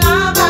chocolate.